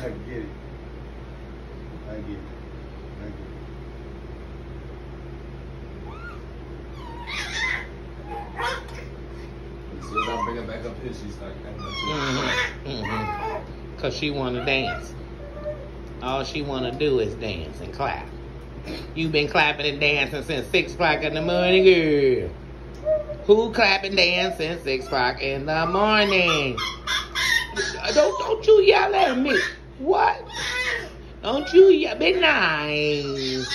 get it. I get it. As soon as I bring her back up here, she start acting up. Mm-hmm. Mm-hmm. Cause she wanna dance. All she wanna do is dance and clap. You've been clapping and dancing since six o'clock in the morning, girl. Who clapping and dancing six o'clock in the morning? Don't don't you yell at me. What? Don't you yell be nice.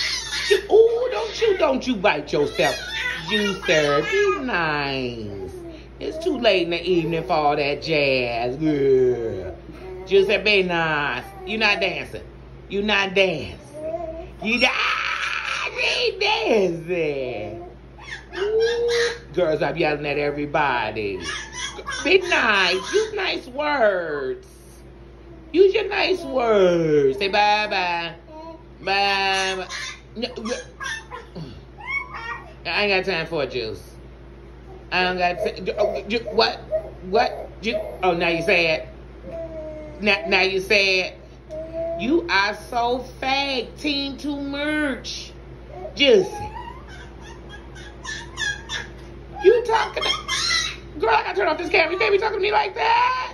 Ooh, don't you don't you bite yourself. You sir, be nice. It's too late in the evening for all that jazz. Just be nice. You're not dancing. You're not dancing. You not dancing. Ah, ooh. Girls, I'm yelling at everybody. Be nice. Use nice words. Use your nice words. Say bye bye. Bye. No. I ain't got time for Juice. I don't got. Oh, what? What? You, oh, now you say it. Now, now you say it. You are so fake. Team to merch. Juicy. You talking to... Girl, I gotta turn off this camera. You can't be talking to me like that.